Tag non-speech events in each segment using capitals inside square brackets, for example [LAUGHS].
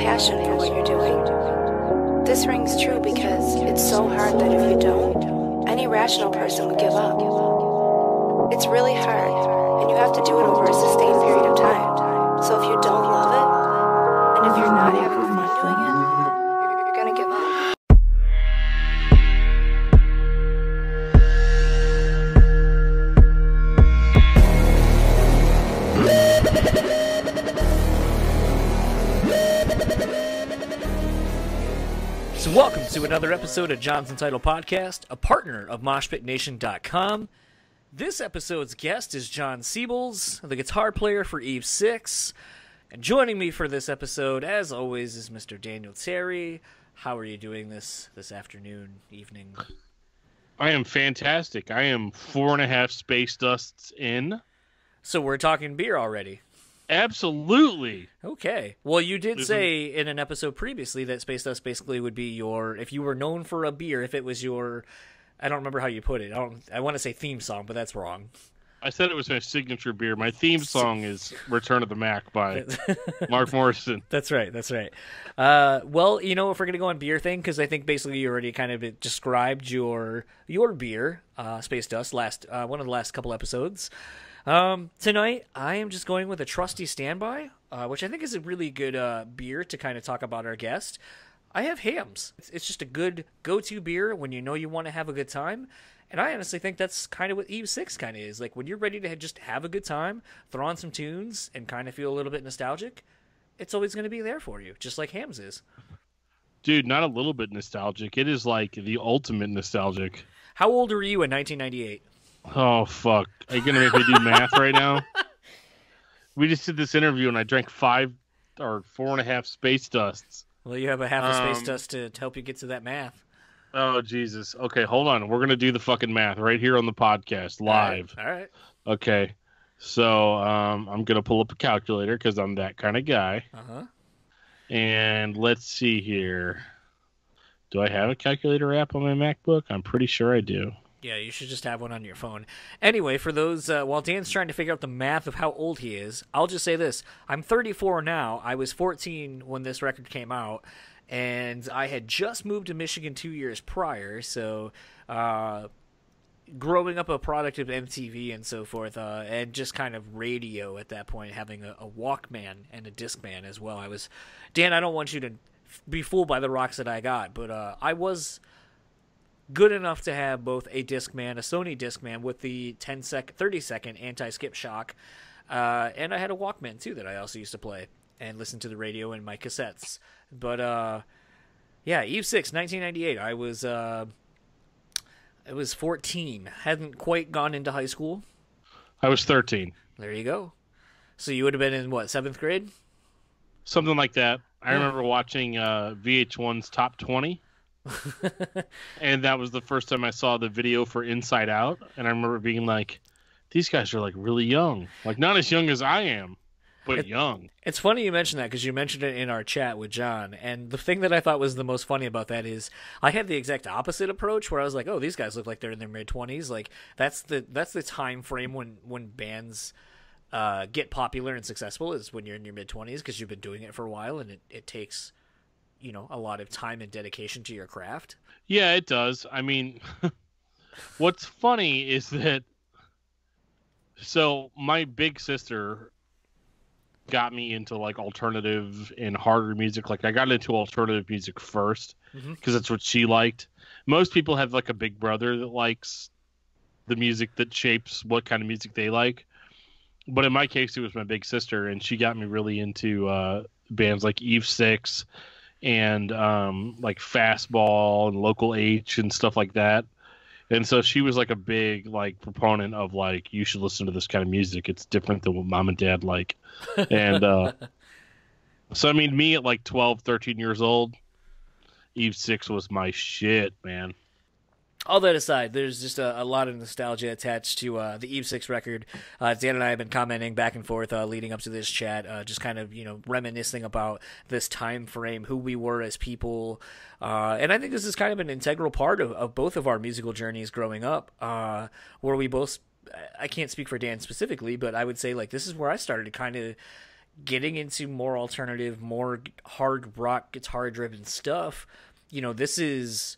passion for what you're doing. This rings true because it's so hard that if you don't, any rational person would give up. It's really hard, and you have to do it over a sustained period of time. So if you don't love it, and if you're not having fun another episode of Jon's Untitled Podcast, a partner of MoshPitNation.com. This episode's guest is Jon Siebels, the guitar player for Eve 6. And joining me for this episode, as always, is Mr. Daniel Terry. How are you doing this this afternoon, evening? I am fantastic. I am four and a half space dusts in. So, we're talking beer already. Absolutely. Okay. Well, you did say in an episode previously that Space Dust basically would be your if you were known for a beer, if it was your I don't remember how you put it. I don't I want to say theme song, but that's wrong. I said it was my signature beer. My theme [LAUGHS] song is Return of the Mac by [LAUGHS] Mark Morrison. that's right. That's right. Uh, well, you know, if we're gonna go on beer thing, because I think basically you already kind of described your your beer, uh, Space Dust, last uh, one of the last couple episodes. Um, tonight, I am just going with a trusty standby, uh, which I think is a really good uh, beer to kind of talk about our guest. I have Hamm's. It's, it's just a good go-to beer when you know you want to have a good time. And I honestly think that's kind of what Eve Six kind of is. Like when you're ready to just have a good time, throw on some tunes, and kind of feel a little bit nostalgic. It's always going to be there for you, just like Hamm's is. Dude, not a little bit nostalgic. It is like the ultimate nostalgic. How old were you in 1998? Oh, fuck. Are you going to make me do math right now? [LAUGHS] We just did this interview and I drank five or four and a half space dusts. Well, you have a half a space Um, dust to help you get to that math. Oh, Jesus. Okay, hold on. We're going to do the fucking math right here on the podcast live. All right. Okay. So um, I'm going to pull up a calculator because I'm that kind of guy. Uh huh. And let's see here. Do I have a calculator app on my MacBook? I'm pretty sure I do. Yeah, you should just have one on your phone. Anyway, for those, uh, while Dan's trying to figure out the math of how old he is, I'll just say this. I'm 34 now. I was 14 when this record came out, and I had just moved to Michigan two years prior, so. Uh, growing up a product of MTV and so forth, uh, and just kind of radio at that point, having a, a Walkman and a Discman as well. I was, Dan, I don't want you to be fooled by the rocks that I got, but uh, I was good enough to have both a Discman, a Sony Discman with the 10 sec, 30 second anti skip shock, uh, and I had a Walkman too that I also used to play and listen to the radio and my cassettes. But uh, yeah, Eve 6, 1998. I was. Uh, I was 14. Hadn't quite gone into high school. I was 13. There you go. So you would have been in what seventh grade? Something like that. I Yeah. remember watching uh, VH1's Top 20. [LAUGHS] and that was the first time I saw the video for Inside Out. And I remember being like, these guys are like really young. Like, not as young as I am, but It- young. It's funny you mentioned that because you mentioned it in our chat with Jon. And the thing that I thought was the most funny about that is I had the exact opposite approach where I was like, "Oh, these guys look like they're in their mid twenties. Like that's the that's the time frame when when bands uh, get popular and successful is when you're in your mid twenties because you've been doing it for a while and it, it takes you know a lot of time and dedication to your craft." Yeah, it does. I mean, [LAUGHS] what's funny is that so my big sister got me into like alternative and harder music. Like I got into alternative music first because that's what she liked. Most people have like a big brother that likes the music that shapes what kind of music they like. But in my case, it was my big sister, and she got me really into uh, bands like Eve Six and um, like Fastball and Local H and stuff like that. And so she was like a big like proponent of like you should listen to this kind of music. It's different than what mom and dad like. And uh, [LAUGHS] so I mean, me at like 12, 13 years old, Eve Six was my shit, man. All that aside, there's just a, a lot of nostalgia attached to uh, the Eve Six record. Uh, Dan and I have been commenting back and forth uh, leading up to this chat, uh, just kind of you know reminiscing about this time frame, who we were as people, uh, and I think this is kind of an integral part of, of both of our musical journeys growing up, uh, where we both. I can't speak for Dan specifically, but I would say like this is where I started to kind of getting into more alternative, more hard rock guitar driven stuff, you know, this is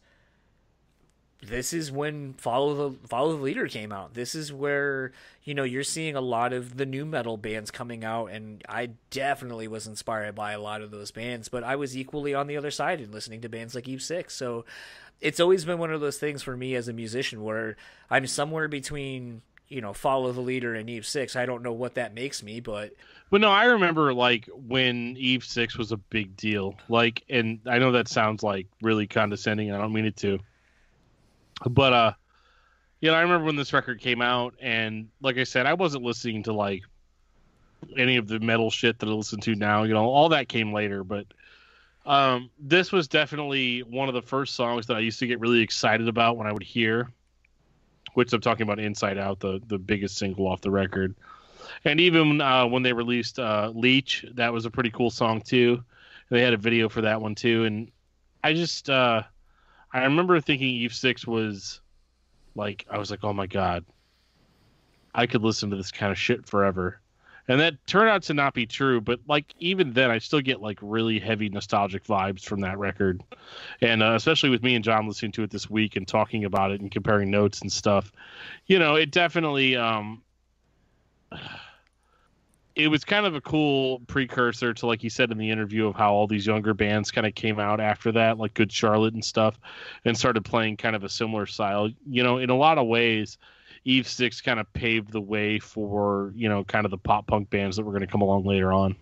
this is when follow the follow the leader came out this is where you know you're seeing a lot of the nu metal bands coming out and i definitely was inspired by a lot of those bands but i was equally on the other side and listening to bands like eve six so it's always been one of those things for me as a musician where i'm somewhere between you know follow the leader and eve six i don't know what that makes me but But no, I remember like when Eve Six was a big deal. Like, and I know that sounds like really condescending, and I don't mean it to. But uh, you know, I remember when this record came out, and like I said, I wasn't listening to like any of the metal shit that I listen to now. You know, all that came later, but um, this was definitely one of the first songs that I used to get really excited about when I would hear. Which I'm talking about, Inside Out, the the biggest single off the record and even uh, when they released uh, Leech, that was a pretty cool song too. They had a video for that one too, and I just uh, I remember thinking Eve Six was like I was like, oh my god, I could listen to this kind of shit forever, and that turned out to not be true. But like even then, I still get like really heavy nostalgic vibes from that record, and uh, especially with me and Jon listening to it this week and talking about it and comparing notes and stuff, you know, it definitely. Um, it was kind of a cool precursor to like you said in the interview of how all these younger bands kind of came out after that like good charlotte and stuff and started playing kind of a similar style you know in a lot of ways eve six kind of paved the way for you know kind of the pop punk bands that were going to come along later on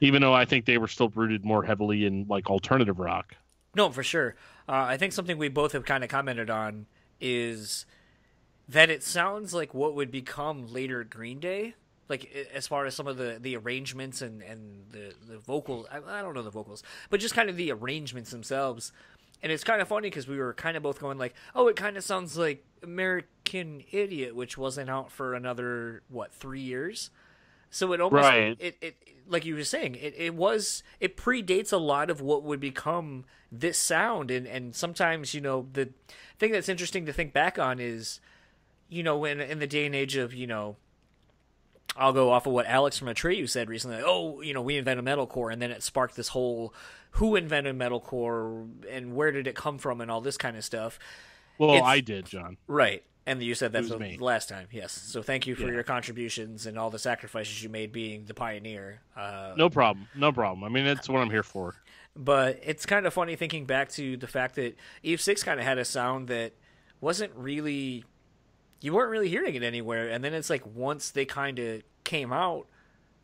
even though i think they were still rooted more heavily in like alternative rock No, for sure. Uh, I think something we both have kind of commented on is that it sounds like what would become later Green Day. Like as far as some of the, the arrangements and, and the, the vocals, I, I don't know the vocals, but just kind of the arrangements themselves. And it's kind of funny because we were kind of both going like, oh, it kind of sounds like American Idiot, which wasn't out for another what three years. So it almost Right. it, it like you were saying, it, it was it predates a lot of what would become this sound and, and sometimes, you know, the thing that's interesting to think back on is, you know, when in the day and age of, you know, I'll go off of what Alex from Atreyu said recently. Oh, you know, we invented metalcore, and then it sparked this whole who invented metalcore and where did it come from and all this kind of stuff. well It's- i did john Right. And you said that the me. last time, yes. So thank you for Yeah. your contributions and all the sacrifices you made being the pioneer. Uh, no problem no problem i mean that's what i'm here for but it's kind of funny thinking back to the fact that Eve Six kind of had a sound that wasn't really, you weren't really hearing it anywhere, and then it's like once they kind of came out,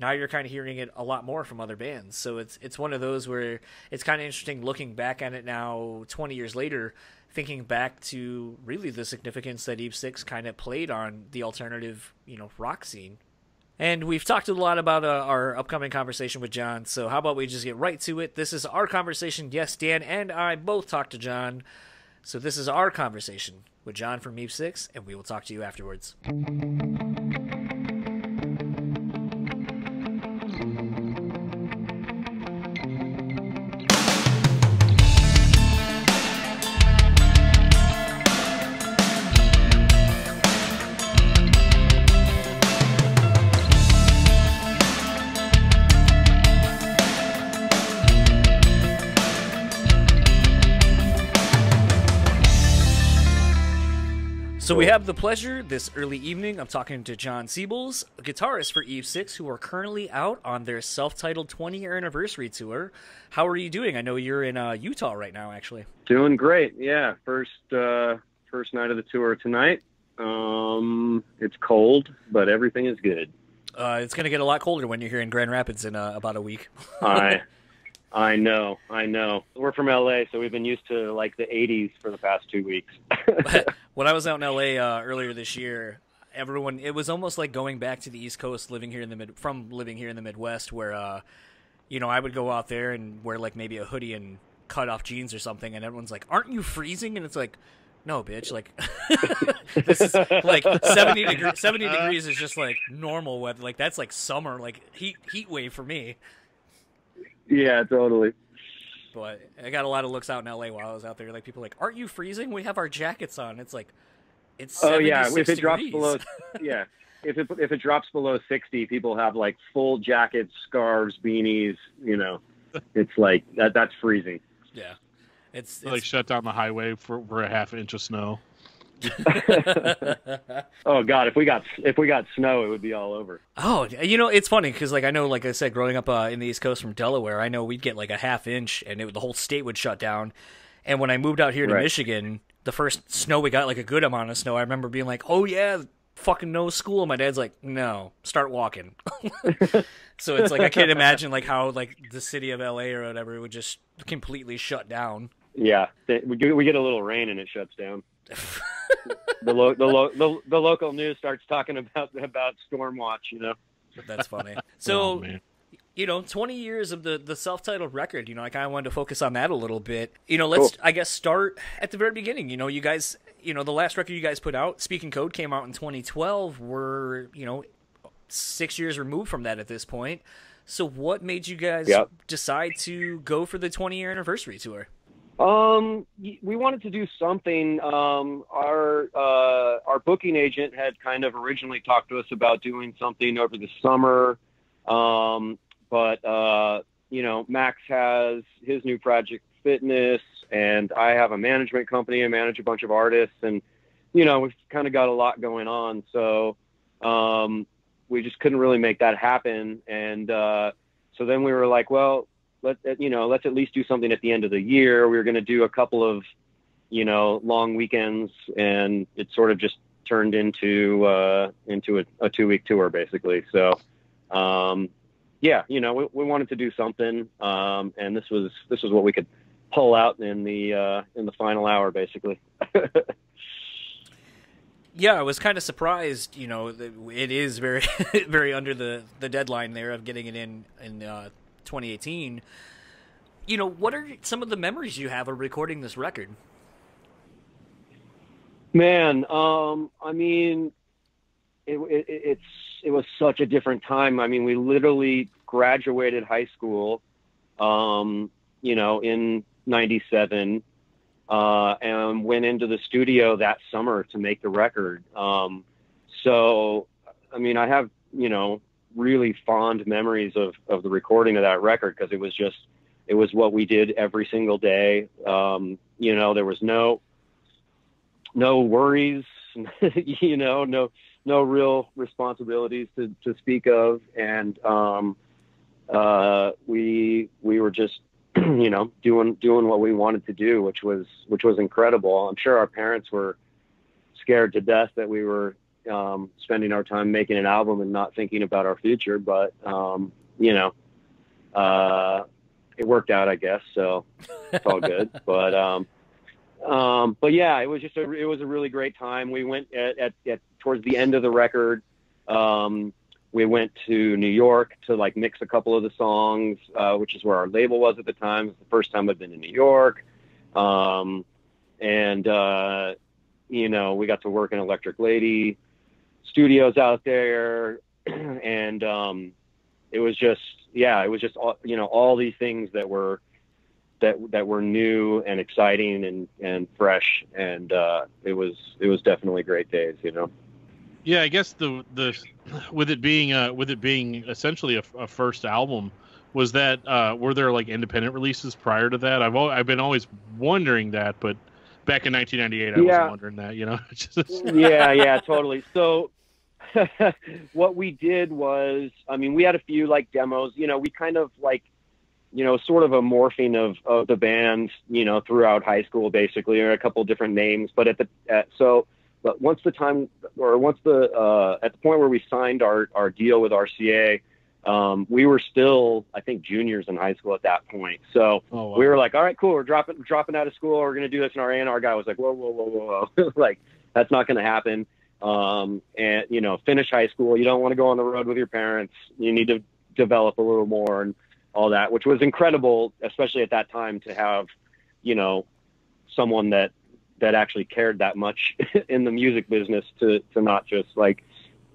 now you're kind of hearing it a lot more from other bands. So it's it's one of those where it's kind of interesting looking back at it now, 20 years later, thinking back to really the significance that Eve Six kind of played on the alternative, you know, rock scene. And we've talked a lot about uh, our upcoming conversation with Jon, so how about we just get right to it? This is our conversation. Yes, Dan and I both talked to Jon. So this is our conversation with Jon from Eve 6, and we will talk to you afterwards. So we have the pleasure this early evening of talking to Jon Siebels, a guitarist for Eve Six, who are currently out on their self-titled 20-year anniversary tour. How are you doing? I know you're in uh, Utah right now, actually. Doing great. Yeah, first uh, first night of the tour tonight. Um, it's cold, but everything is good. Uh, it's going to get a lot colder when you're here in Grand Rapids in uh, about a week. I [LAUGHS] I know, I know. We're from LA, so we've been used to like the 80s for the past two weeks. [LAUGHS] when I was out in LA uh, earlier this year, everyone it was almost like going back to the East Coast, living here in the mid from living here in the Midwest, where uh, you know I would go out there and wear like maybe a hoodie and cut off jeans or something, and everyone's like, "Aren't you freezing?" And it's like. No, bitch. Like, [LAUGHS] this is like seventy degrees. Seventy degrees is just like normal weather. Like that's like summer, like heat heat wave for me. Yeah, totally. But I got a lot of looks out in LA while I was out there. Like people like, "Aren't you freezing? We have our jackets on." It's like, it's Oh yeah, if it drops below, [LAUGHS] yeah, if it if it drops below 60, people have like full jackets, scarves, beanies. You know, it's like that. That's freezing. Yeah, it's, like shut down the highway for, for a half inch of snow. [LAUGHS] Oh God, if we got if we got snow, it would be all over. oh, you know, it's funny because like I know, like I said, growing up uh, in the East Coast from Delaware, I know we'd get like a half inch, and it, the whole state would shut down. And when I moved out here to Right. Michigan, the first snow we got, like a good amount of snow, I remember being like, "Oh yeah." Fucking no school. My dad's like, no, start walking. [LAUGHS] so it's like I can't [LAUGHS] imagine like how like the city of LA or whatever would just completely shut down. Yeah, th- we get, we get a little rain and it shuts down. The, lo- the, lo- the the local news starts talking about about storm watch. You know. That's funny. [LAUGHS] Oh, So man. you know, 20 years of the, the self-titled record, you know, I kind of wanted to focus on that a little bit. You know, let's, Cool. I guess, start at the very beginning. You know, you guys, you know, the last record you guys put out, Speak in Code, came out in 2012. We're, you know, six years removed from that at this point. So what made you guys Yep. decide to go for the 20-year anniversary tour? Um, we wanted to do something. Um, our uh, our booking agent had kind of originally talked to us about doing something over the summer, um, but uh, you know, Max has his new project, Fitness, and I have a management company. I manage a bunch of artists, and you know, we've kind of got a lot going on. So um, we just couldn't really make that happen, and uh, so then we were like, well, let you know let's at least do something at the end of the year we were going to do a couple of you know long weekends and it sort of just turned into uh into a, a two week tour basically so um yeah you know we, we wanted to do something um and this was this was what we could pull out in the uh in the final hour basically [LAUGHS] Yeah, I was kind of surprised. You know, it is very, [LAUGHS] very under the the deadline there of getting it in in uh, 2018. You know, what are some of the memories you have of recording this record? Man, um, I mean, it, it, it's it was such a different time. I mean, we literally graduated high school, um, you know, in '97, uh, and went into the studio that summer to make the record. Um, so, I mean, I have you know really fond memories of of the recording of that record because it was just it was what we did every single day. Um, you know, there was no no worries, [LAUGHS] you know, no no real responsibilities to, to speak of, and um, uh, we we were just [CLEARS THROAT] you know doing doing what we wanted to do, which was which was incredible. I'm sure our parents were scared to death that we were um, spending our time making an album and not thinking about our future, but um, you know, uh, it worked out, I guess. So it's all good. [LAUGHS] but um, um, but yeah, it was just a it was a really great time. We went at, at, at towards the end of the record. Um, we went to New York to like mix a couple of the songs, uh, which is where our label was at the time. It was the first time I'd been in New York, um, and uh, you know we got to work in Electric Lady Studios out there, [CLEARS THROAT] and um, it was just yeah, it was just all, you know all these things that were that that were new and exciting and and fresh and uh it was it was definitely great days you know Yeah, I guess the the with it being uh with it being essentially a, a first album, was that uh were there like independent releases prior to that? I've al- I've been always wondering that, but back in 1998, I Yeah. wasn't wondering that. You know, [LAUGHS] yeah yeah totally so [LAUGHS] what we did was i mean we had a few like demos you know we kind of like you know sort of a morphing of of the band you know throughout high school basically or a couple different names but at the at, so but once the time or once the uh at the point where we signed our our deal with rca um we were still i think juniors in high school at that point so oh, wow. we were like, all right, cool. We're dropping, dropping out of school. We're going to do this. And our A&R guy was like, whoa, whoa, whoa, whoa, whoa. [LAUGHS] like, that's not going to happen. Um, and, you know, finish high school. You don't want to go on the road with your parents. You need to develop a little more and all that, which was incredible, especially at that time to have, you know, someone that, that actually cared that much [LAUGHS] in the music business to, to not just like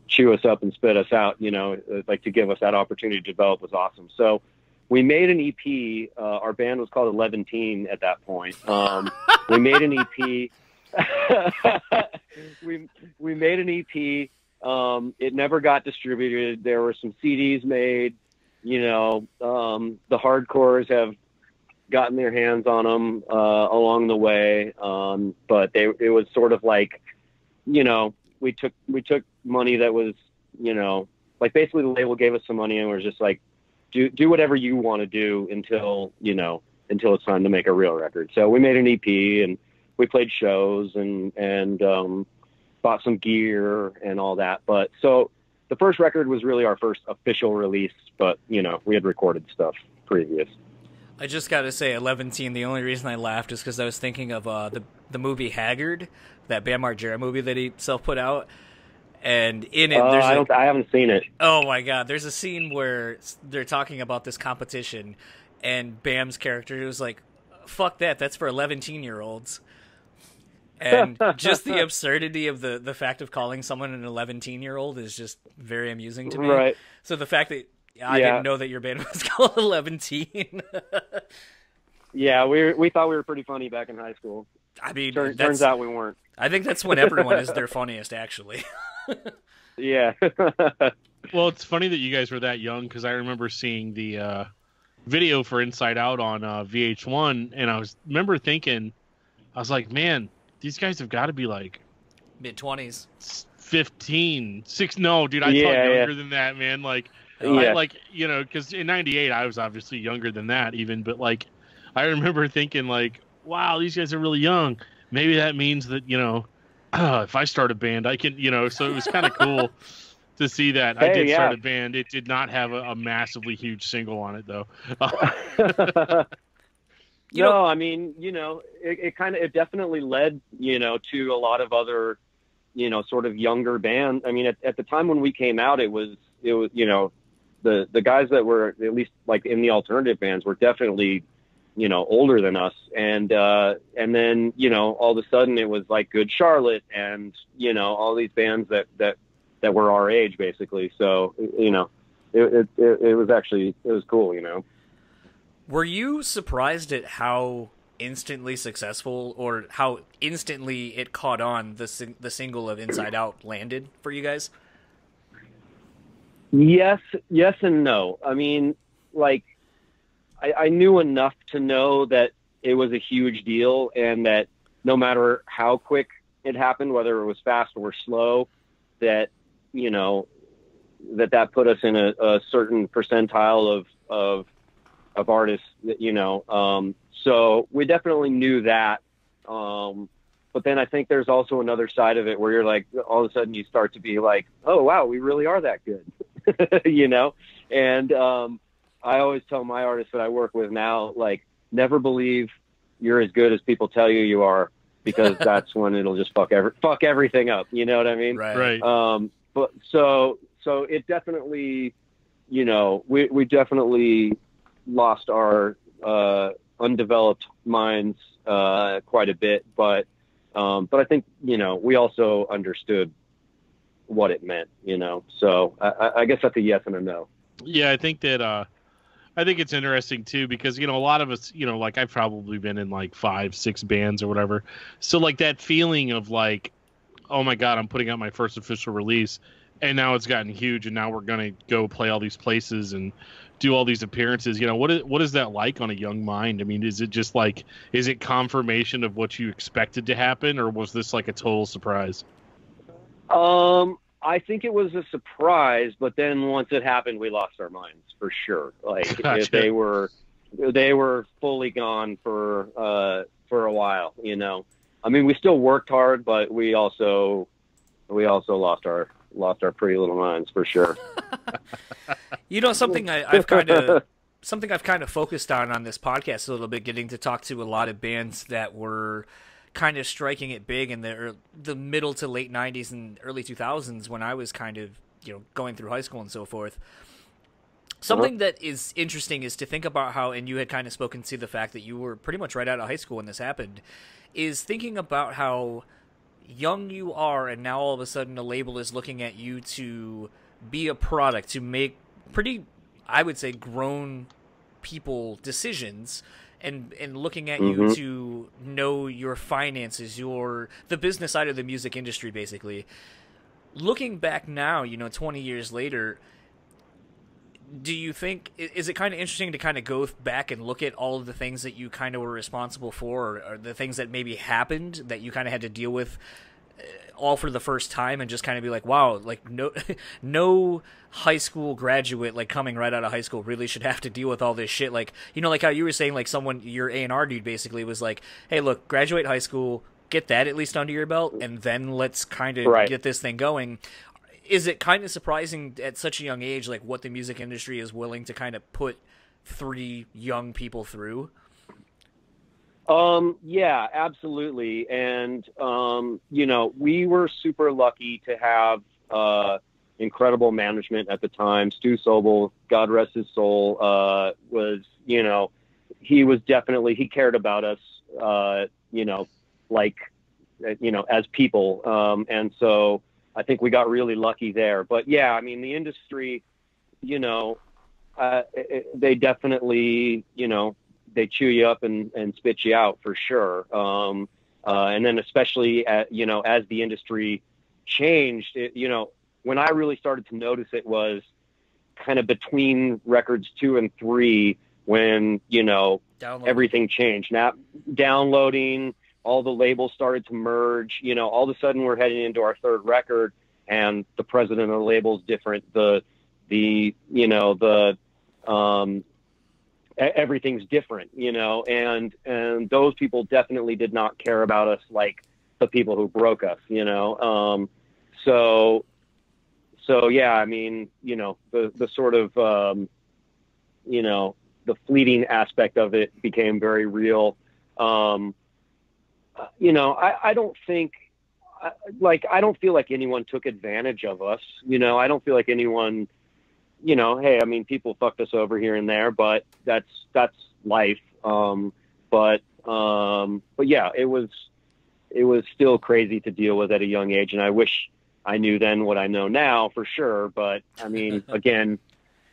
chew us up and spit us out, you know, like to give us that opportunity to develop was awesome. So, we made an EP. Uh, our band was called Eleventeen at that point. Um, [LAUGHS] we made an EP. [LAUGHS] we we made an EP, Um, it never got distributed. There were some CDs made. You know, um, the hardcores have gotten their hands on them uh, along the way, um, but they it was sort of like, you know, we took we took money that was, you know, like basically the label gave us some money and was just like, do do whatever you want to do until you know until it's time to make a real record. So we made an EP and we played shows and and um, bought some gear and all that. But so the first record was really our first official release, but you know we had recorded stuff previous. I just got to say, Eleventeen, the only reason I laughed is because I was thinking of uh, the the movie Haggard, that Bam Margera movie that he self put out. And in it, Uh, there's I a- don't. I haven't seen it. Oh my god, there's a scene where they're talking about this competition and Bam's character was like, "Fuck that, that's for 11 year olds." And [LAUGHS] just the absurdity of the the fact of calling someone an 11 year old is just very amusing to me. Right. So the fact that I Yeah. didn't know that your band [LAUGHS] was called 11 [LAUGHS] Yeah, we we thought we were pretty funny back in high school. I mean, that's, turns out we weren't. I think that's when everyone is their funniest actually. Yeah. [LAUGHS] Well, it's funny that you guys were that young because I remember seeing the uh, video for Inside Out on uh, VH1, and I was remember thinking, I was like, man, these guys have got to be like Mid 20s. 15, six. No, dude, I Yeah, thought yeah. younger than that, man. Like, I, Yeah. like you know, because in '98 I was obviously younger than that, even. But like, I remember thinking, like, wow, these guys are really young. Maybe that means that you know, [CLEARS THROAT] if I start a band, I can, you know. So it was kind of cool to see that. I Hey, did start a band. It did not have a, a massively huge single on it though. [LAUGHS] You no, know- I mean, you know, it, it kind of, it definitely led, you know, to a lot of other, you know, sort of younger bands. I mean, at, at the time when we came out, it was, it was, you know, the the guys that were at least like in the alternative bands were definitely, you know, older than us, and uh, and then you know, all of a sudden it was like Good Charlotte, and you know, all these bands that that that were our age basically. So you know, it it, it, was actually it was cool, you know. Were you surprised at how instantly successful or how instantly it caught on the sing- the single of Inside Out landed for you guys? Yes, yes, and no. I mean, like, I, I knew enough to know that it was a huge deal, and that no matter how quick it happened, whether it was fast or slow, that you know, that that put us in a, a certain percentile of of of artists. That, you know, um, so we definitely knew that. Um, but then I think there's also another side of it where you're like, all of a sudden you start to be like, oh wow, we really are that good. [LAUGHS] you know and um i always tell my artists that i work with now like never believe you're as good as people tell you you are because [LAUGHS] that's when it'll just fuck every fuck everything up. You know what i mean? Right. um but so so it definitely you know we we definitely lost our uh undeveloped minds uh quite a bit but um but i think you know we also understood what it meant you know? So i I- i guess that's a yes and a no. Yeah, I think that uh I think it's interesting too because you know a lot of us, you know, like I've probably been in like five, six bands or whatever. So like that feeling of like, oh my god, I'm putting out my first official release, and now it's gotten huge, and now we're gonna go play all these places and do all these appearances. You know, what is what is that like on a young mind? I mean, is it just like is it confirmation of what you expected to happen, or was this like a total surprise? um i think it was a surprise but then once it happened we lost our minds for sure like [LAUGHS] Gotcha. they were they were fully gone for uh for a while you know i mean we still worked hard but we also we also lost our lost our pretty little minds for sure [LAUGHS] You know something I, I've kind of [LAUGHS] something I've kind of focused on on this podcast a little bit, getting to talk to a lot of bands that were kind of striking it big in the the middle to late '90s and early 2000s when I was kind of you know going through high school and so forth. Something uh-huh. that is interesting is to think about how, and you had kind of spoken to the fact that you were pretty much right out of high school when this happened, is thinking about how young you are, and now all of a sudden a label is looking at you to be a product, to make pretty, I would say, grown people decisions. And, and looking at you Mhm. to know your finances, your the business side of the music industry, basically looking back now, you know, 20 years later, do you think is it kind of interesting to kind of go back and look at all of the things that you kind of were responsible for or, or the things that maybe happened that you kind of had to deal with all for the first time and just kind of be like wow like no [LAUGHS] no high school graduate like coming right out of high school really should have to deal with all this shit. Like you know like how you were saying like someone your A&R dude basically was like hey look graduate high school get that at least under your belt and then let's kind of Right. get this thing going. Is it kind of surprising at such a young age like what the music industry is willing to kind of put three young people through Um, yeah, absolutely. And, um, you know, we were super lucky to have, uh, incredible management at the time. Stu Sobel, God rest his soul, uh, was, you know, he was definitely, he cared about us, uh, you know, like, uh, you know, as people. Um, and so I think we got really lucky there. But yeah, I mean, the industry, you know, uh, it, they definitely, you know, they chew you up and, and spit you out for sure. Um, uh, and then especially at, you know, as the industry changed, it, you know, when I really started to notice it was kind of between records two and three when, you know, Download. everything changed. Now downloading, all the labels started to merge. You know, all of a sudden we're heading into our third record, and the president of the label's different. The the you know the um, everything's different. You know, and and those people definitely did not care about us like the people who broke us. You know, um, so so yeah. I mean, you know, the the sort of um, you know the fleeting aspect of it became very real. Um, you know, I, I don't think, like, I don't feel like anyone took advantage of us. You know, I don't feel like anyone, you know, hey, I mean, people fucked us over here and there, but that's that's life. Um, but um, but yeah, it was it was still crazy to deal with at a young age, and I wish I knew then what I know now for sure. But I mean, [LAUGHS] again,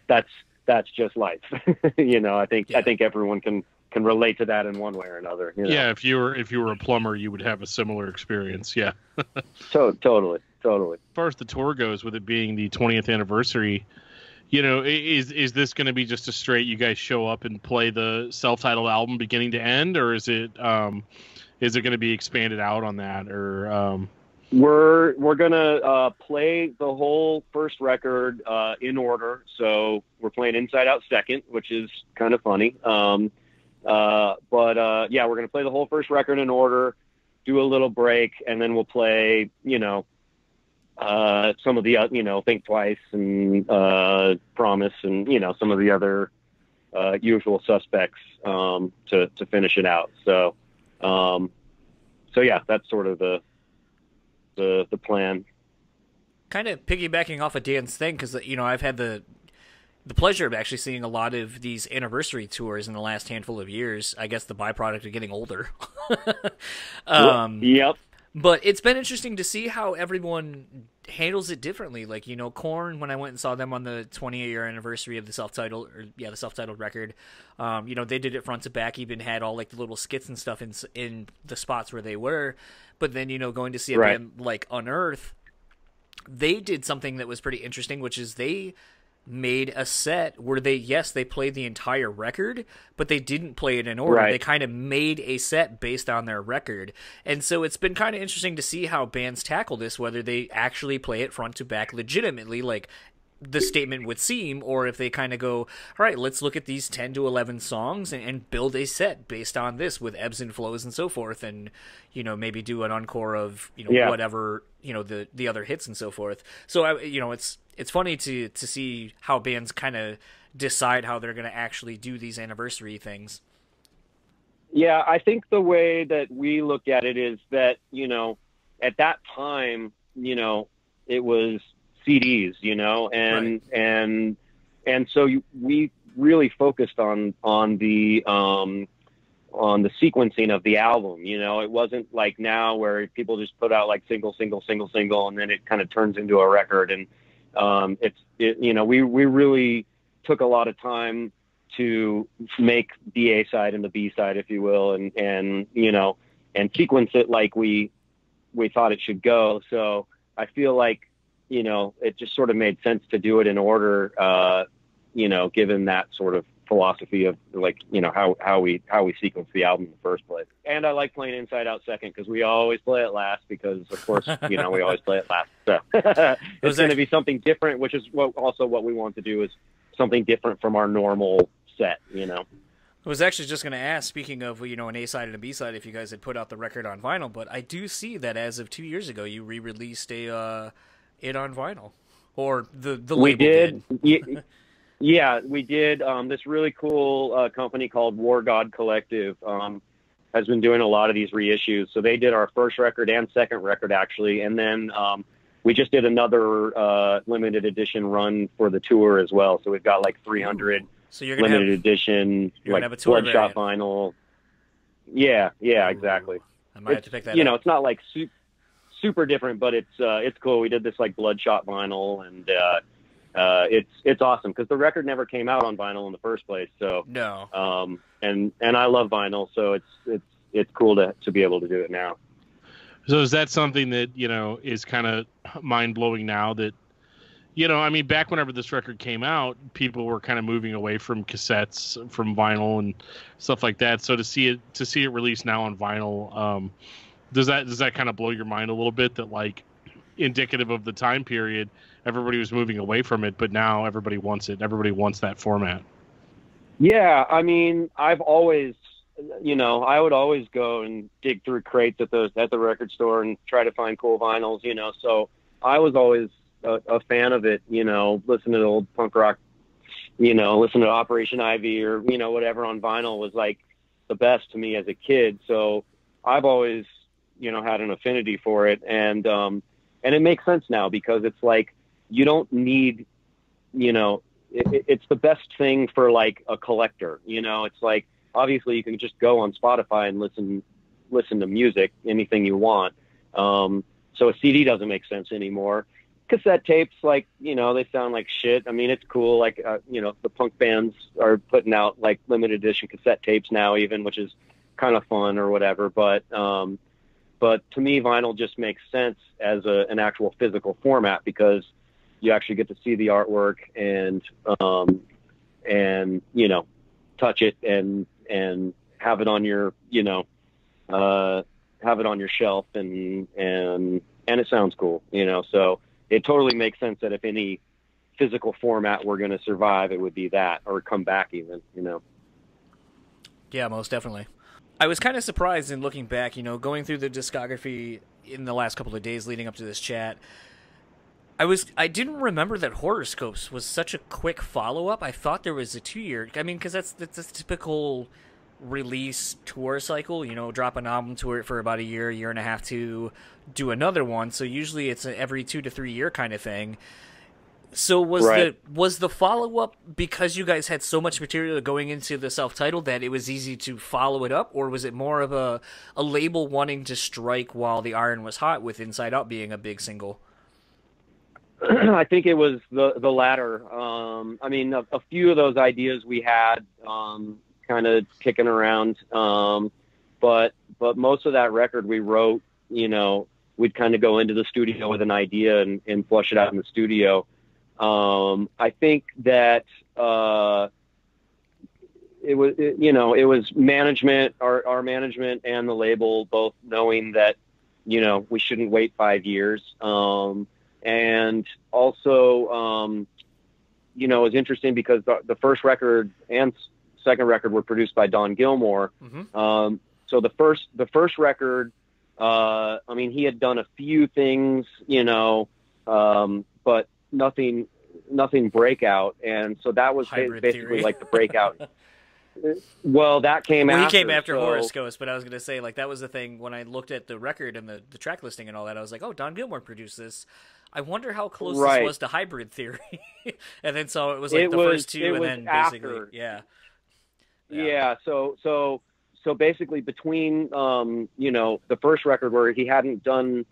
that's that's just life. [LAUGHS] you know, I think Yeah. I think everyone can can relate to that in one way or another. You know? Yeah, if you were if you were a plumber, you would have a similar experience. Yeah. [LAUGHS] To- totally, totally. As far as the tour goes, with it being the 20th anniversary, you know, is is this going to be just a straight you guys show up and play the self-titled album beginning to end, or is it um, is it going to be expanded out on that, or um, We're we're gonna uh, play the whole first record uh, in order. So we're playing Inside Out second, which is kind of funny. Um, uh, but uh, yeah, we're gonna play the whole first record in order, do a little break, and then we'll play, you know, uh, some of the uh, you know Think Twice and uh, Promise and you know some of the other uh, usual suspects um, to to finish it out. So um, so yeah, that's sort of the the the plan. kind of piggybacking off of Dan's thing because you know I've had the the pleasure of actually seeing a lot of these anniversary tours in the last handful of years. I guess the byproduct of getting older. [LAUGHS] um, Yep. But it's been interesting to see how everyone handles it differently. Like you know, Korn when I went and saw them on the 20 year anniversary of the self titled or yeah the self titled record, um, you know they did it front to back. Even had all like the little skits and stuff in in the spots where they were. But then you know going to see a Right. band like Unearth, they did something that was pretty interesting, which is they made a set where they yes they played the entire record but they didn't play it in order Right. they kind of made a set based on their record and so it's been kind of interesting to see how bands tackle this whether they actually play it front to back legitimately like the statement would seem or if they kind of go all right let's look at these 10 to 11 songs and, and build a set based on this with ebbs and flows and so forth and you know maybe do an encore of you know Yeah. whatever you know the the other hits and so forth so I, you know it's it's funny to to see how bands kind of decide how they're going to actually do these anniversary things Yeah, I think the way that we look at it is that you know, at that time, you know, it was CDs, you know, and and and so you, we really focused on on the um on the sequencing of the album. You know, it wasn't like now where people just put out like single, single, single, single, and then it kind of turns into a record. And um, it's it, you know we we really took a lot of time to make the A side and the B side, if you will, and and you know and sequence it like we we thought it should go. So I feel like you know, it just sort of made sense to do it in order, uh, you know, given that sort of philosophy of like, you know, how, how we, how we sequence the album in the first place. And I like playing Inside Out second because we always play it last because of course, you know, we always play it last. So [LAUGHS] [LAUGHS] it's going to be something different, which is what also what we want to do is something different from our normal set, you know. I was actually just going to ask, speaking of you know an A side and a B side, if you guys had put out the record on vinyl, but I do see that as of two years ago, you re-released a uh, it on vinyl, or the the we label did. did. [LAUGHS] yeah, we did. Um, this really cool uh, company called War God Collective um, has been doing a lot of these reissues. So they did our first record and second record actually, and then um, we just did another uh, limited edition run for the tour as well. So we've got like 300 So you're gonna limited have, edition, like have bloodshot variant. vinyl. Yeah, yeah, exactly. I might have to pick that. you up. know, it's not like su- super different, but it's uh, it's cool. We did this like bloodshot vinyl, and uh, uh, it's it's awesome because the record never came out on vinyl in the first place. So, no. um, and and I love vinyl, so it's it's it's cool to to be able to do it now. So is that something that you know is kind of mind blowing now that you know I mean back whenever this record came out people were kind of moving away from cassettes from vinyl and stuff like that so to see it to see it released now on vinyl um, does that does that kind of blow your mind a little bit that like indicative of the time period everybody was moving away from it but now everybody wants it everybody wants that format Yeah, I mean, I've always, you know, I would always go and dig through crates at the at the record store and try to find cool vinyls, you know. So I was always a, a fan of it, you know, listen to old punk rock, you know, listen to Operation Ivy or you know whatever on vinyl was like the best to me as a kid. So I've always, you know, had an affinity for it, and um, and it makes sense now because it's like you don't need, you know, it, it- it's the best thing for like a collector. You know, it's like obviously you can just go on Spotify and listen listen to music, anything you want. Um, so a CD doesn't make sense anymore. Cassette tapes, like you know, they sound like shit. I mean, it's cool. Like uh, you know, the punk bands are putting out like limited edition cassette tapes now, even, which is kind of fun or whatever. But um, but to me, vinyl just makes sense as a, an actual physical format because you actually get to see the artwork and um, and you know touch it and and have it on your you know uh, have it on your shelf and and and it sounds cool you know so it totally makes sense that if any physical format were going to survive it would be that or come back even you know Yeah, most definitely. I was kind of surprised in looking back, you know, going through the discography in the last couple of days leading up to this chat. I was I didn't remember that Horrorscopes was such a quick follow up. I thought there was a two year. I mean, because that's that's a typical release tour cycle. You know, drop an album tour for about a year, year and a half to do another one. So usually it's every two to three year kind of thing. So was Right. the was the follow up because you guys had so much material going into the self titled that it was easy to follow it up, or was it more of a a label wanting to strike while the iron was hot with Inside Out being a big single? [CLEARS THROAT] I think it was the the latter. Um, I mean, a, a few of those ideas we had um, kind of kicking around, um, but but most of that record we wrote, you know, we'd kind of go into the studio with an idea and, and flush it out in the studio. Um, I think that uh, it was, it- you know, it was management, our our management and the label both knowing that, you know, we shouldn't wait five years. Um, and also um, you know it was interesting because the, the first record and second record were produced by Don Gilmore. Mhm. Um, so the first the first record, uh, I mean, he had done a few things, you know, um, but nothing nothing breakout, and so that was Hybrid basically theory. like the breakout. [LAUGHS] well, that came Well, after. he came after so- Horrorscopes, but I was gonna say like that was the thing when I looked at the record and the, the track listing and all that. I was like, oh, Don Gilmore produced this. I wonder how close Right. this was to Hybrid Theory. [LAUGHS] and then so it was like It the was- first two, and then basically, after. yeah. Yeah. So so so basically between um you know the first record where he hadn't done,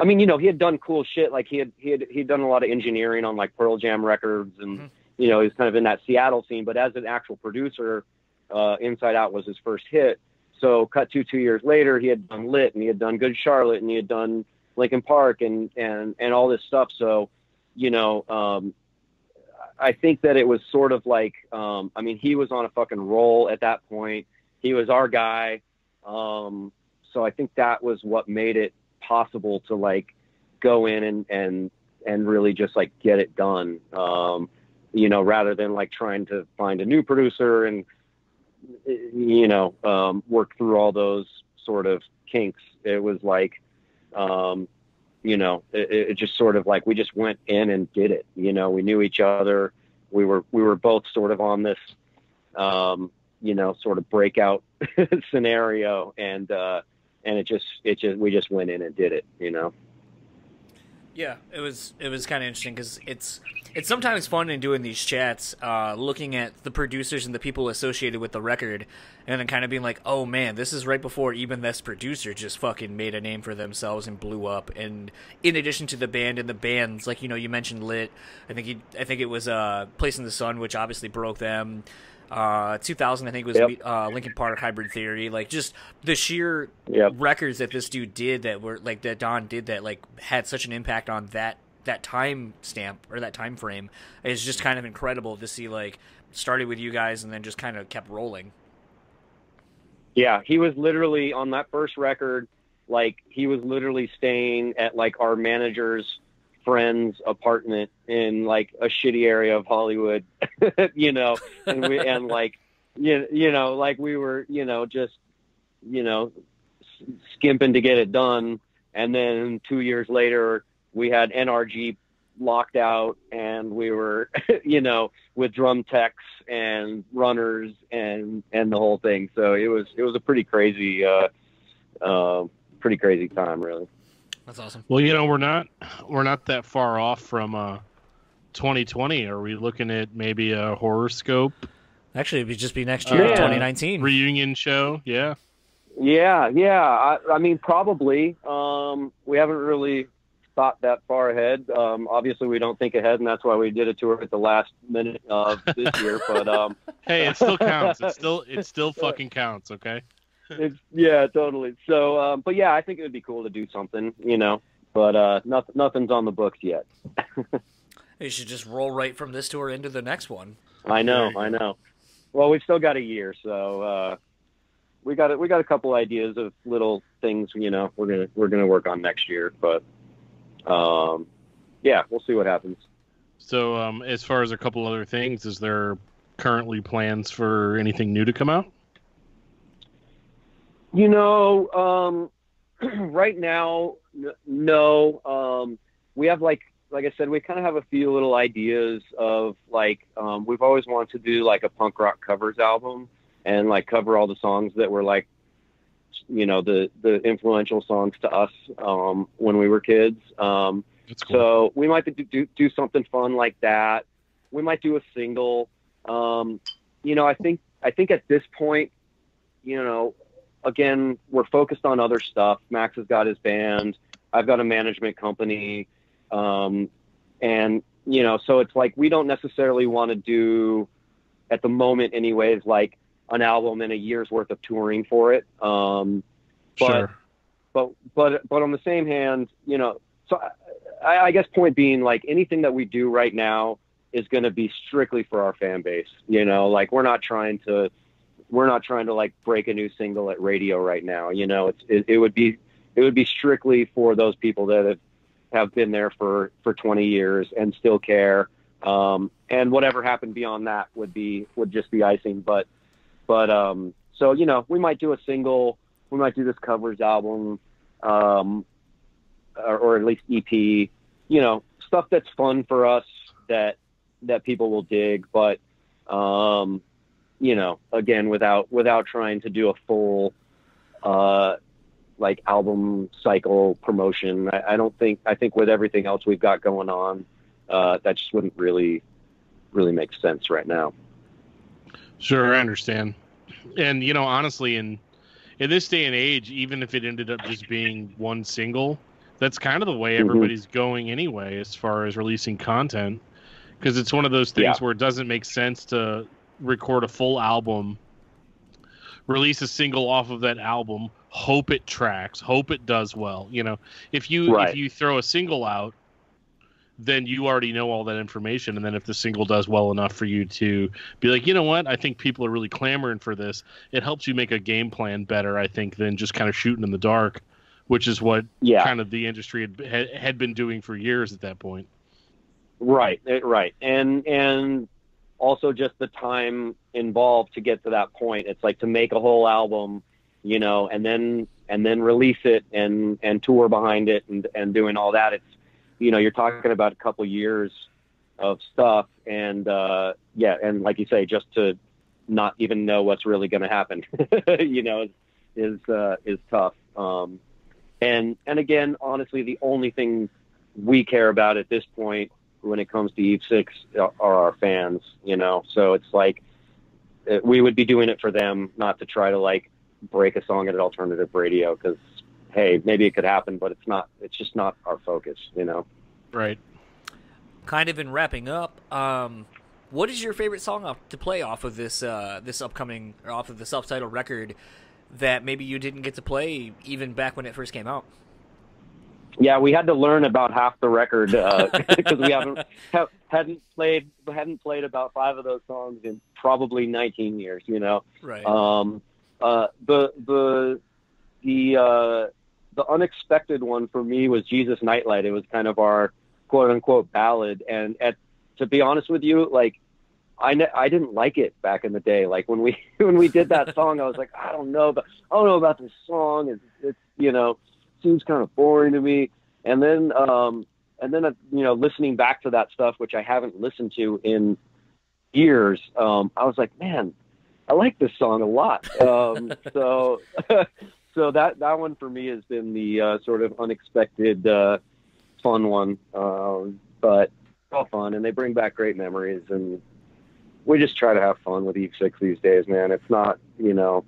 I mean you know he had done cool shit like he had he had he'd done a lot of engineering on like Pearl Jam records and Mhm. you know he's kind of in that Seattle scene. But as an actual producer, uh, Inside Out was his first hit. So cut to two years later, he had done Lit and he had done Good Charlotte and he had done Linkin Park and and and all this stuff. So, you know, um, I think that it was sort of like, um, I mean, he was on a fucking roll at that point. He was our guy. Um, so I think that was what made it possible to like go in and and and really just like get it done. Um, you know, rather than like trying to find a new producer and you know um, work through all those sort of kinks. It was like, um, you know, it, it just sort of like we just went in and did it. You know, we knew each other. We were we were both sort of on this, um, you know, sort of breakout [LAUGHS] scenario, and uh, and it just it just we just went in and did it. You know. Yeah, it was it was kind of interesting because it's it's sometimes fun in doing these chats, uh, looking at the producers and the people associated with the record, and then kind of being like, "Oh man, this is right before even this producer just fucking made a name for themselves and blew up." And in addition to the band and the bands, like you know, you mentioned Lit. I think he, I think it was uh, Place in the Sun, which obviously broke them. Uh, 2000, I think was Yep. uh, Linkin Park, Hybrid Theory. Like just the sheer Yep. records that this dude did that were like that Don did that like had such an impact on that that time stamp or that time frame is just kind of incredible to see like started with you guys and then just kind of kept rolling. Yeah, he was literally on that first record. Like he was literally staying at like our manager's friend's apartment in like a shitty area of Hollywood, [LAUGHS] you know, and we and like you you know like we were you know just you know skimping to get it done, and then two years later we had NRG locked out and we were [LAUGHS] you know with drum techs and runners and and the whole thing. So it was it was a pretty crazy uh uh pretty crazy time really That's awesome. Well, you know, we're not we're not that far off from uh 2020. Are we looking at maybe a Horrorscope Actually, it'd just be next year, Yeah. 2019. reunion show? Yeah. yeah yeah i, I mean probably um we haven't really thought that far ahead um obviously we don't think ahead and that's why we did a tour at the last minute of this year but um [LAUGHS] Hey, it still counts. It [LAUGHS] still it still fucking counts, okay? [LAUGHS] it's yeah totally so um but yeah i think it would be cool to do something you know but uh nothing nothing's on the books yet [LAUGHS] You should just roll right from this tour into the next one. I know, I know. Well, we've still got a year, so uh, we got we got a couple ideas of little things. You know, we're gonna we're gonna work on next year, but um, yeah, we'll see what happens. So, um, as far as a couple other things, is there currently plans for anything new to come out? You know, um, [CLEARS THROAT] right now, n- no. Um, we have like like I said, we kind of have a few little ideas of like um, we've always wanted to do like a punk rock covers album and like cover all the songs that were like you know the the influential songs to us um, when we were kids. Um, cool. so we might do, do do something fun like that. We might do a single. Um, you know, I think I think at this point, you know, again, we're focused on other stuff. Max has got his band. I've got a management company, um, and you know, so it's like we don't necessarily want to do, at the moment, anyways, like an album and a year's worth of touring for it. Um, but sure. but but but on the same hand, you know, so I, I guess point being like anything that we do right now is going to be strictly for our fan base. You know, like we're not trying to we're not trying to like break a new single at radio right now. You know, it's it, it would be it would be strictly for those people that have have been there for for 20 years and still care. Um, and whatever happened beyond that would be would just be icing. But but um, so you know, we might do a single we might do this covers album, um, or, or at least EP. You know, stuff that's fun for us that that people will dig, but um, you know, again, without without trying to do a full uh, like album cycle promotion. I, I don't think. I think with everything else we've got going on, uh, that just wouldn't really really make sense right now. Sure, I understand. And you know, honestly, in in this day and age, even if it ended up just being one single, that's kind of the way Mhm. everybody's going anyway, as far as releasing content, because it's one of those things Yeah. where it doesn't make sense to record a full album, release a single off of that album, hope it tracks, hope it does well. You know, if you Right. if you throw a single out, then you already know all that information, and then if the single does well enough for you to be like, you know what, I think people are really clamoring for this. It helps you make a game plan better, I think, than just kind of shooting in the dark, which is what Yeah. kind of the industry had, had been doing for years at that point. Right, right, and and also just the time involved to get to that point. It's like to make a whole album, you know, and then and then release it and and tour behind it and and doing all that. It's you know you're talking about a couple years of stuff, and uh, yeah, and like you say, just to not even know what's really going to happen, [LAUGHS] you know, is is, uh, is tough. Um, and and again, honestly, the only thing we care about at this point when it comes to Eve Six are our fans, you know. So it's like uh, we would be doing it for them, not to try to like break a song at alternative radio because hey, maybe it could happen, but it's not. It's just not our focus, you know. Right. kind of in wrapping up, um, what is your favorite song off, to play off of this uh, this upcoming or off of the self-titled record that maybe you didn't get to play even back when it first came out? Yeah, we had to learn about half the record [LAUGHS] [LAUGHS] because we haven't ha- hadn't played hadn't played about five of those songs in probably 19 years, you know. Right. Um, uh, the the the uh, the unexpected one for me was Jesus Nightlight. It was kind of our quote unquote ballad, and at to be honest with you, like I ne- I didn't like it back in the day. Like when we [LAUGHS] when we did that song, I was like, I don't know, but I don't know about this song. It's, it's you know seems kind of boring to me. And then um, and then uh, you know listening back to that stuff, which I haven't listened to in years, um, I was like, man, I like this song a lot. Um, [LAUGHS] so, [LAUGHS] so that that one for me has been the uh, sort of unexpected, uh, fun one. Um, but all fun, and they bring back great memories, and we just try to have fun with Eve Six these days, man. It's not, you know,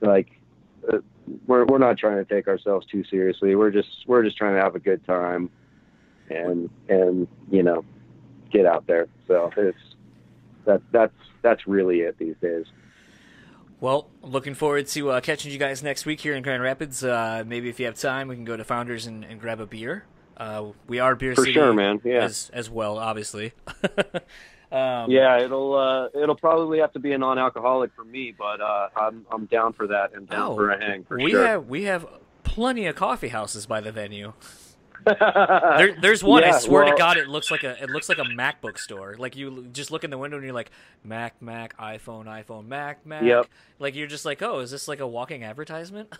like uh, we're we're not trying to take ourselves too seriously. We're just we're just trying to have a good time, and and you know, get out there. So it's that that's that's really it these days. Well, looking forward to uh, catching you guys next week here in Grand Rapids. Uh, maybe if you have time, we can go to Founders and, and grab a beer. Uh, we are Beer For City sure, man. Yeah. as as well, obviously. [LAUGHS] um, Yeah, it'll uh, it'll probably have to be a non-alcoholic for me, but uh, I'm I'm down for that and down Oh, for a hang for we sure. have we have plenty of coffee houses by the venue. [LAUGHS] There, there's one. I Yeah, swear to God, it looks like a it looks like a MacBook store. Like you just look in the window and you're like Mac, Mac, iPhone, iPhone, Mac, Mac. Yep. Like you're just like, oh, is this like a walking advertisement?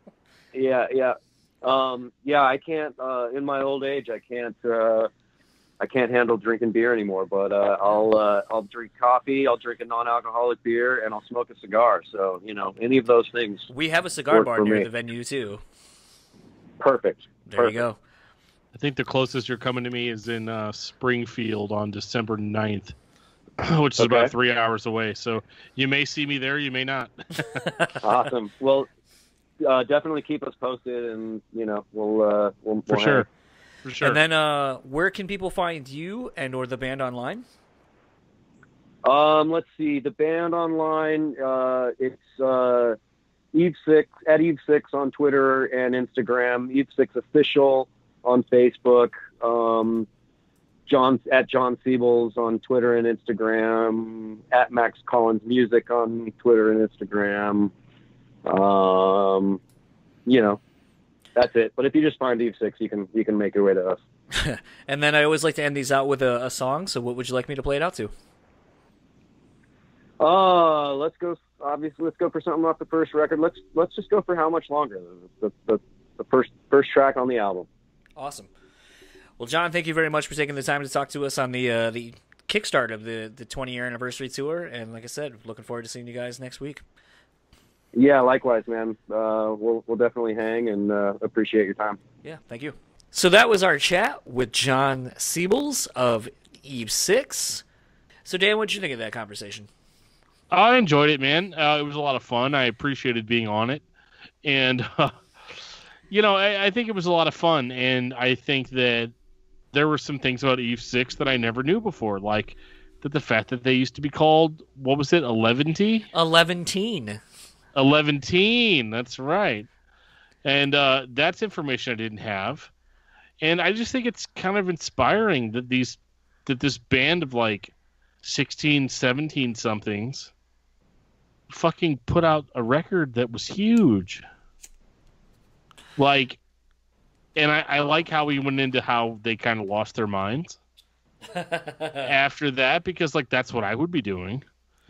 [LAUGHS] yeah, yeah, um, yeah. I can't uh, in my old age. I can't. Uh, I can't handle drinking beer anymore. But uh, I'll uh, I'll drink coffee. I'll drink a non-alcoholic beer, and I'll smoke a cigar. So you know, any of those things, we have a cigar bar near me. the venue too. perfect. There Perfect. you go. I think the closest you're coming to me is in uh, Springfield on December 9th, [CLEARS THROAT] which is Okay. about three hours away. So you may see me there, you may not. [LAUGHS] Awesome. Well, uh, definitely keep us posted, and you know, we'll uh, we'll, For we'll hang. sure. For sure. And then, uh, where can people find you and or the band online? Um, let's see. The band online, uh, it's uh, Eve Six at Eve Six on Twitter and Instagram. Eve Six official on Facebook. Um, Jon at Jon Siebels on Twitter and Instagram. At Max Collins Music on Twitter and Instagram. Um, you know, that's it. But if you just find Eve Six, you can you can make your way to us. [LAUGHS] And then I always like to end these out with a, a song. So, what would you like me to play it out to? Uh, let's go. Obviously, let's go for something off the first record. Let's let's just go for how much longer. The the, the first first track on the album. Awesome. Well, Jon, thank you very much for taking the time to talk to us on the uh, the kickstart of the the 20 year anniversary tour. And like I said, looking forward to seeing you guys next week. Yeah, likewise, man. Uh, we'll we'll definitely hang and uh, appreciate your time. Yeah, thank you. So that was our chat with Jon Siebels of Eve Six. So Dan, what did you think of that conversation? I enjoyed it, man. Uh, it was a lot of fun. I appreciated being on it, and [LAUGHS] uh, you know, I, I think it was a lot of fun. And I think that there were some things about Eve Six that I never knew before, like that the fact that they used to be called what was it, Eleven T? Eleventeen. That's right. And uh, that's information I didn't have. And I just think it's kind of inspiring that these that this band of like 16, 17 somethings fucking put out a record that was huge. Like, and I, I like how we went into how they kind of lost their minds [LAUGHS] after that because like that's what I would be doing.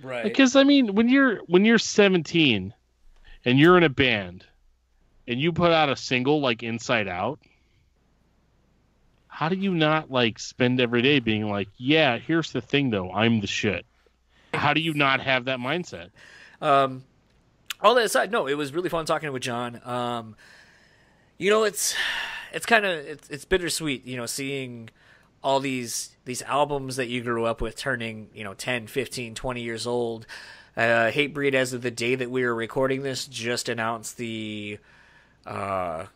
Right. Because I mean, when you're when you're 17 and you're in a band and you put out a single like Inside Out, how do you not like spend every day being like, yeah, here's the thing though, I'm the shit. How do you not have that mindset? Um, all that aside, no, it was really fun talking with Jon. Um, you know, it's it's kind of it's, it's bittersweet, you know, seeing all these these albums that you grew up with turning, you know, 10, 15, 20 years old. Uh, Hatebreed, as of the day that we were recording this, just announced the uh,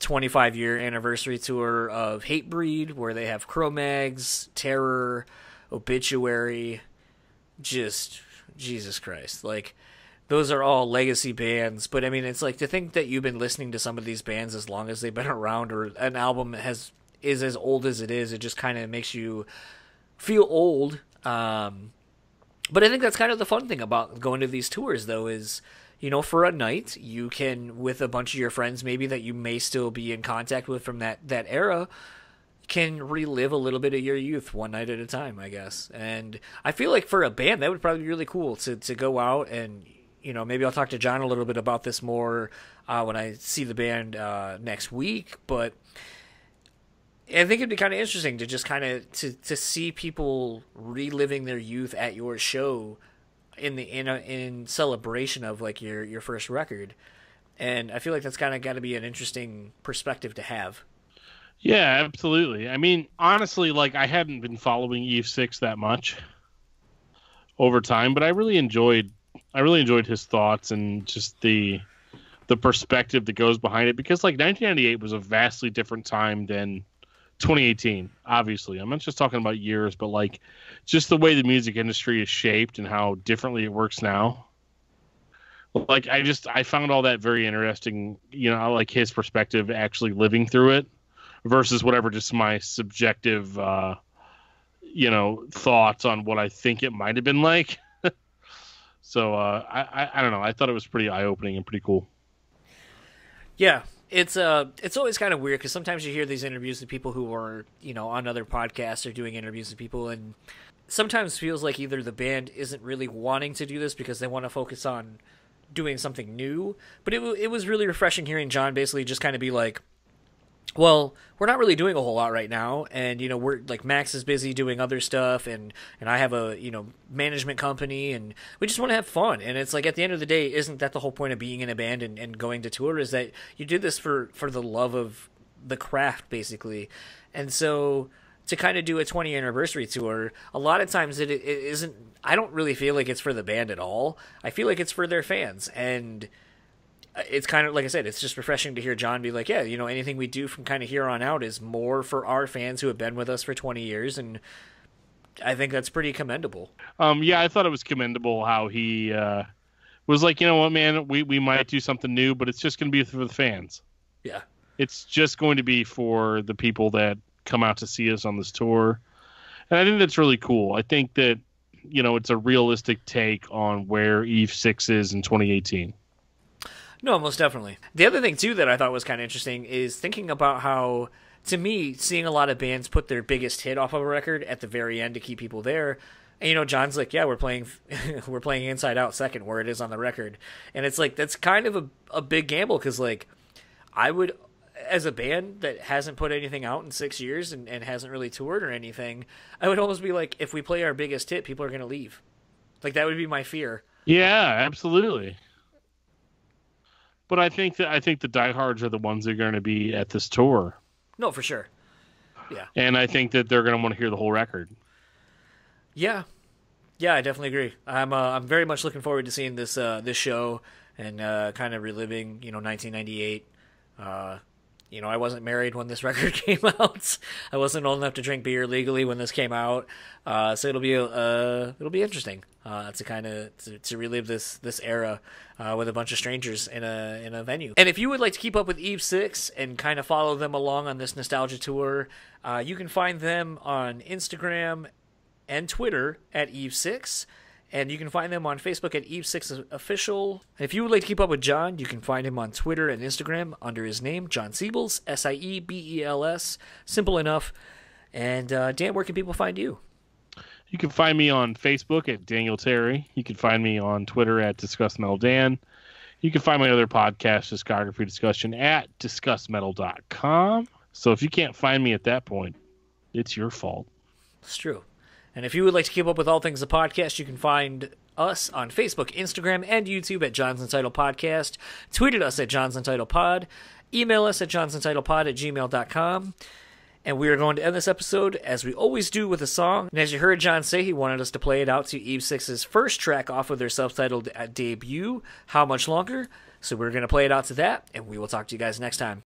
25 year anniversary tour of Hatebreed, where they have Cro-Mags, Terror, Obituary, just Jesus Christ. Like, those are all legacy bands, but I mean, it's like to think that you've been listening to some of these bands as long as they've been [LAUGHS] around, or an album has is as old as it is, it just kind of makes you feel old. Um, but I think that's kind of the fun thing about going to these tours, though, is you know, for a night, you can with a bunch of your friends, maybe that you may still be in contact with from that that era, can relive a little bit of your youth one night at a time, I guess. And I feel like for a band, that would probably be really cool to to go out and you know maybe I'll talk to Jon a little bit about this more uh, when I see the band uh, next week, but. I think it'd be kind of interesting to just kind of to, to see people reliving their youth at your show in the in a, in celebration of like your your first record, and I feel like that's kind of got to be an interesting perspective to have. Yeah, absolutely. I mean, honestly, like I hadn't been following Eve Six that much over time, but I really enjoyed I really enjoyed his thoughts and just the the perspective that goes behind it because like 1998 was a vastly different time than 2018 obviously. I'm not just talking about years but like just the way the music industry is shaped and how differently it works now. Like i just i found all that very interesting you know like his perspective actually living through it versus whatever just my subjective uh you know thoughts on what i think it might have been like. [LAUGHS] So uh I, I i don't know. I thought it was pretty eye-opening and pretty cool. Yeah, it's uh it's always kind of weird because sometimes you hear these interviews with people who are you know on other podcasts or doing interviews with people and sometimes feels like either the band isn't really wanting to do this because they want to focus on doing something new but it, it was really refreshing hearing Jon basically just kind of be like well we're not really doing a whole lot right now and you know we're like max is busy doing other stuff and and i have a you know management company and we just want to have fun and it's like at the end of the day isn't that the whole point of being in a band and, and going to tour is that you do this for for the love of the craft basically. And so to kind of do a 20 anniversary tour a lot of times it, it isn't i don't really feel like it's for the band at all. I feel like it's for their fans and it's kind of like I said, it's just refreshing to hear Jon be like, yeah, you know, anything we do from kind of here on out is more for our fans who have been with us for 20 years, and I think that's pretty commendable. Um, yeah, I thought it was commendable how he uh, was like, you know what, man, we, we might do something new, but it's just going to be for the fans. Yeah, It's just going to be for the people that come out to see us on this tour. And I think that's really cool. I think that, you know, it's a realistic take on where Eve 6 is in 2018. No, most definitely. The other thing too that I thought was kind of interesting is thinking about how, to me, seeing a lot of bands put their biggest hit off of a record at the very end to keep people there. And you know, Jon's like, yeah, we're playing, [LAUGHS] we're playing Inside Out second, where it is on the record, and it's like that's kind of a a big gamble because like, I would as a band that hasn't put anything out in six years and, and hasn't really toured or anything, I would almost be like, if we play our biggest hit, people are going to leave. Like that would be my fear. Yeah, absolutely. But I think that I think the diehards are the ones that are going to be at this tour, No, for sure. Yeah. And I think that they're going to want to hear the whole record. Yeah, yeah, I definitely agree. I'm uh, I'm very much looking forward to seeing this uh, this show and uh, kind of reliving, you know, 1998. You know, I wasn't married when this [LAUGHS] record came out. I wasn't old enough to drink beer legally when this came out. Uh, so it'll be uh, it'll be interesting uh, to kind of to, to, relive this this era uh, with a bunch of strangers in a in a venue. And if you would like to keep up with Eve Six and kind of follow them along on this nostalgia tour, uh, you can find them on Instagram and Twitter at Eve Six. And you can find them on Facebook at Eve6 Official. If you would like to keep up with Jon, you can find him on Twitter and Instagram under his name, Jon Siebels, S I E B E L S. Simple enough. And uh, Dan, where can people find you? You can find me on Facebook at Daniel Terry. You can find me on Twitter at Discuss Metal Dan. You can find my other podcast, Discography Discussion, at discussmetal.com. So if you can't find me at that point, it's your fault. It's true. And if you would like to keep up with all things the podcast, you can find us on Facebook, Instagram, and YouTube at Jon's Untitled Podcast. Tweet at us at Jon's Untitled Pod. Email us at Jon's Untitled Pod at gmail.com. And we are going to end this episode, as we always do, with a song. And as you heard John say, he wanted us to play it out to Eve 6's first track off of their subtitled debut, How Much Longer. So we're going to play it out to that, and we will talk to you guys next time.